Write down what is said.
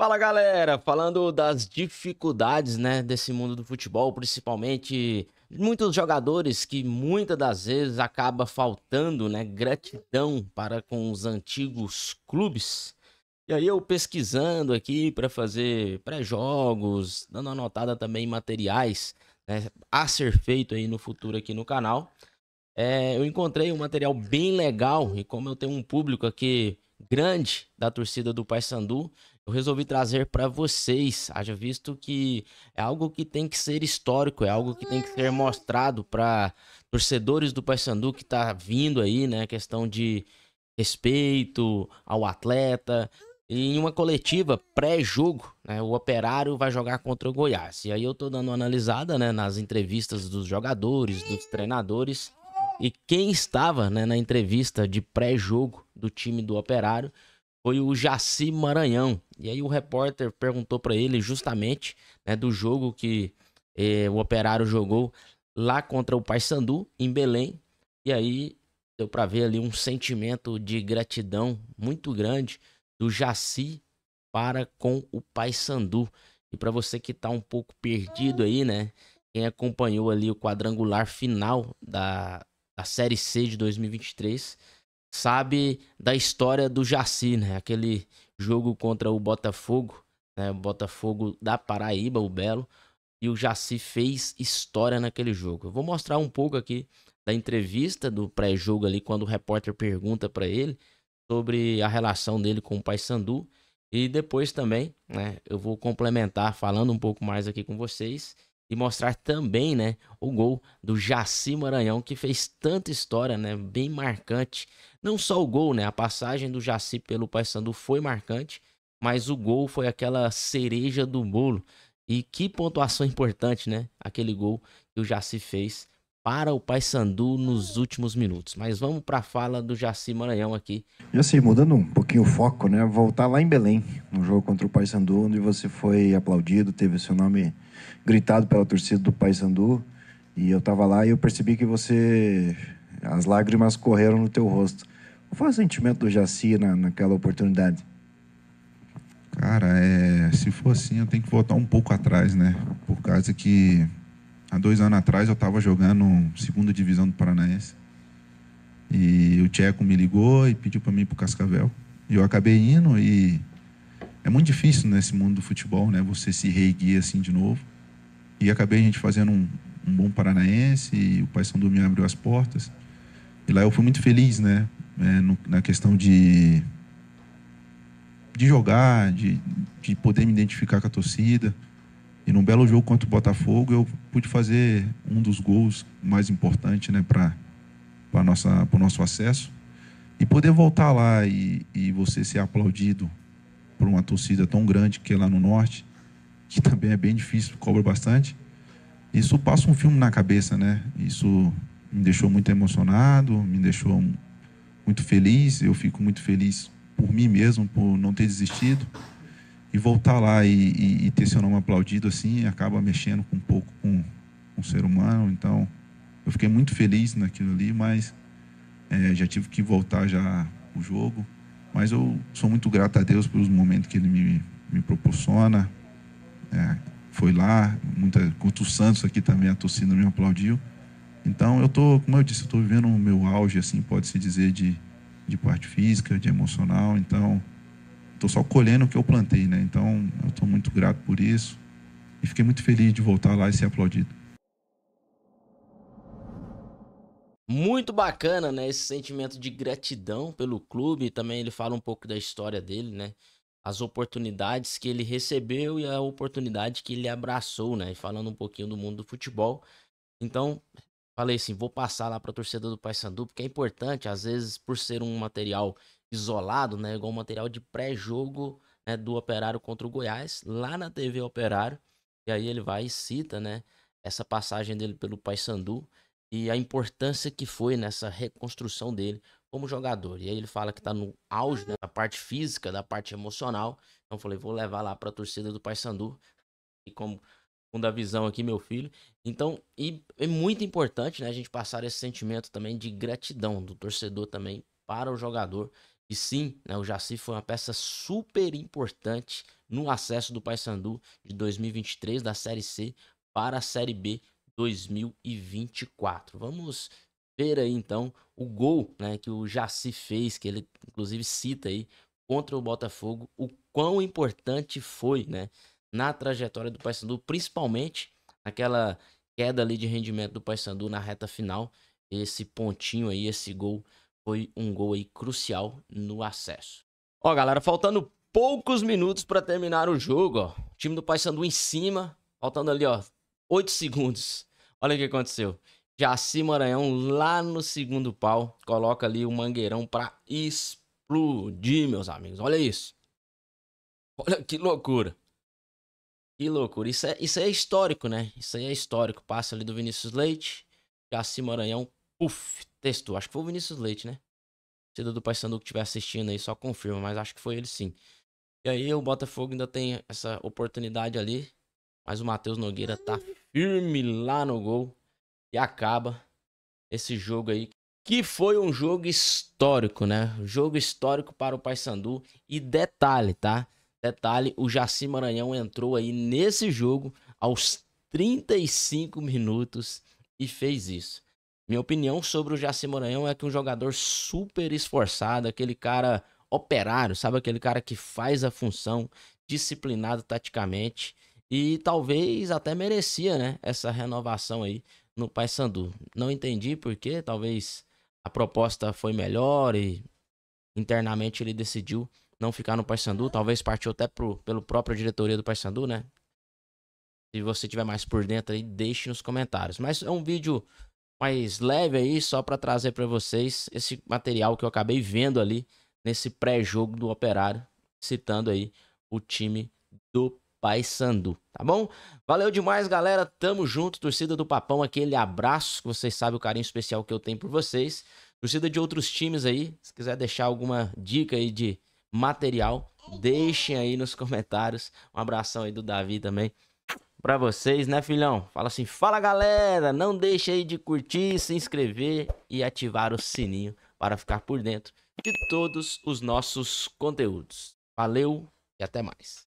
Fala galera, falando das dificuldades, né, desse mundo do futebol, principalmente muitos jogadores que muitas das vezes acaba faltando, né, gratidão para com os antigos clubes. E aí eu pesquisando aqui para fazer pré-jogos, dando uma notada também materiais, né, a ser feito aí no futuro aqui no canal. É, eu encontrei um material bem legal e como eu tenho um público aqui grande da torcida do Paysandu, eu resolvi trazer para vocês, haja visto que é algo que tem que ser histórico, é algo que tem que ser mostrado para torcedores do Paysandu que tá vindo aí, né, questão de respeito ao atleta. E em uma coletiva pré-jogo, né, o Operário vai jogar contra o Goiás. E aí eu tô dando uma analisada, né, nas entrevistas dos jogadores, dos treinadores. E quem estava né, na entrevista de pré-jogo do time do Operário foi o Jaci Maranhão. E aí o repórter perguntou para ele justamente né, do jogo que eh, o Operário jogou lá contra o Paysandu, em Belém. E aí deu para ver ali um sentimento de gratidão muito grande do Jaci para com o Paysandu. E para você que tá um pouco perdido aí, né? Quem acompanhou ali o quadrangular final da, da Série C de 2023 sabe da história do Jaci, né? Aquele jogo contra o Botafogo, né? O Botafogo da Paraíba, o Belo. E o Jaci fez história naquele jogo. Eu vou mostrar um pouco aqui da entrevista do pré-jogo ali, quando o repórter pergunta para ele sobre a relação dele com o Paysandu. E depois também, né, eu vou complementar falando um pouco mais aqui com vocês e mostrar também, né, o gol do Jaci Maranhão que fez tanta história, né, bem marcante. Não só o gol, né, a passagem do Jaci pelo Paysandu foi marcante, mas o gol foi aquela cereja do bolo. E que pontuação importante, né, aquele gol que o Jaci fez para o Paysandu nos últimos minutos. Mas vamos para a fala do Jaci Maranhão aqui. Jaci, mudando um pouquinho o foco, né, voltar lá em Belém, no jogo contra o Paysandu, onde você foi aplaudido, teve seu nome gritado pela torcida do Paysandu. E eu estava lá e eu percebi que você. As lágrimas correram no teu rosto. Qual foi o sentimento do Jaci na, naquela oportunidade? Cara, é, se for assim, eu tenho que voltar um pouco atrás, né? Por causa que há dois anos atrás eu estava jogando segunda divisão do Paranaense. E o Tcheco me ligou e pediu para mim ir para Cascavel. E eu acabei indo e é muito difícil nesse mundo do futebol, né? Você se reerguer assim de novo. E acabei a gente fazendo um, um bom paranaense e o Pai Sandu me abriu as portas. E lá eu fui muito feliz, né? É, no, na questão de, de jogar, de, de poder me identificar com a torcida. E num belo jogo contra o Botafogo, eu pude fazer um dos gols mais importantes né, para o nosso acesso. E poder voltar lá e, e você ser aplaudido por uma torcida tão grande que é lá no norte, que também é bem difícil, cobra bastante. Isso passa um filme na cabeça, né? Isso me deixou muito emocionado, me deixou muito feliz. Eu fico muito feliz por mim mesmo, por não ter desistido. E voltar lá e, e, e ter seu nome aplaudido assim, acaba mexendo um pouco com, com o ser humano. Então, eu fiquei muito feliz naquilo ali, mas é, já tive que voltar já o jogo. Mas eu sou muito grato a Deus pelos momentos que Ele me, me proporciona. É, foi lá, muita, contra o Santos aqui também a torcida me aplaudiu. Então eu tô, como eu disse, eu tô vivendo o meu auge, assim, pode-se dizer, de, de parte física, de emocional. Então, estou só colhendo o que eu plantei, né? Então, eu estou muito grato por isso. E fiquei muito feliz de voltar lá e ser aplaudido. Muito bacana, né? Esse sentimento de gratidão pelo clube. Também ele fala um pouco da história dele, né? as oportunidades que ele recebeu e a oportunidade que ele abraçou, né? falando um pouquinho do mundo do futebol. Então, falei assim, vou passar lá para a torcida do Paysandu, porque é importante, às vezes, por ser um material isolado, né, igual material de pré-jogo, né, do Operário contra o Goiás, lá na TV Operário. E aí ele vai e cita, né, essa passagem dele pelo Paysandu e a importância que foi nessa reconstrução dele como jogador. E aí ele fala que tá no auge né, da parte física, da parte emocional. Então eu falei, vou levar lá para a torcida do Paysandu. E como com da visão aqui, meu filho. Então, e é muito importante, né, a gente passar esse sentimento também de gratidão do torcedor também para o jogador. E sim, né, o Jaci foi uma peça super importante no acesso do Paysandu de 2023 da Série C para a Série B 2024. Vamos ver aí então o gol né, que o Jaci fez, que ele inclusive cita aí contra o Botafogo, o quão importante foi né, na trajetória do Paysandu, principalmente aquela queda ali de rendimento do Paysandu na reta final. Esse pontinho aí, esse gol foi um gol aí crucial no acesso. Ó, galera, faltando poucos minutos para terminar o jogo, ó. O time do Paysandu em cima, faltando ali, ó, 8 segundos. Olha o que aconteceu. Jaci Maranhão lá no segundo pau, coloca ali o mangueirão para explodir, meus amigos. Olha isso. Olha que loucura. Que loucura. Isso é, isso é histórico, né? Isso aí é histórico. Passa ali do Vinícius Leite, Jaci Maranhão, puf, testou. Acho que foi o Vinícius Leite, né? Cedo do Paysandu que estiver assistindo aí, só confirma, mas acho que foi ele sim. E aí o Botafogo ainda tem essa oportunidade ali. Mas o Matheus Nogueira tá firme lá no gol. E acaba esse jogo aí. Que foi um jogo histórico, né? Jogo histórico para o Paysandu. E detalhe, tá? Detalhe, o Jaci Maranhão entrou aí nesse jogo aos 35 minutos e fez isso. Minha opinião sobre o Jaci Maranhão é que um jogador super esforçado, aquele cara operário, sabe? Aquele cara que faz a função, disciplinado taticamente e talvez até merecia, né? Essa renovação aí no Paysandu. Não entendi porque, talvez a proposta foi melhor e internamente ele decidiu não ficar no Paysandu, talvez partiu até pro, pelo próprio diretoria do Paysandu, né? Se você tiver mais por dentro aí, deixe nos comentários. Mas é um vídeo mais leve aí, só para trazer para vocês esse material que eu acabei vendo ali nesse pré-jogo do Operário, citando aí o time do Paysandu, tá bom? Valeu demais, galera. Tamo junto, torcida do Papão, aquele abraço, que vocês sabem o carinho especial que eu tenho por vocês. Torcida de outros times aí, se quiser deixar alguma dica aí de material, deixem aí nos comentários. Um abração aí do Davi também para vocês, né, filhão? Fala assim: "Fala, galera, não deixe aí de curtir, se inscrever e ativar o sininho para ficar por dentro de todos os nossos conteúdos. Valeu e até mais.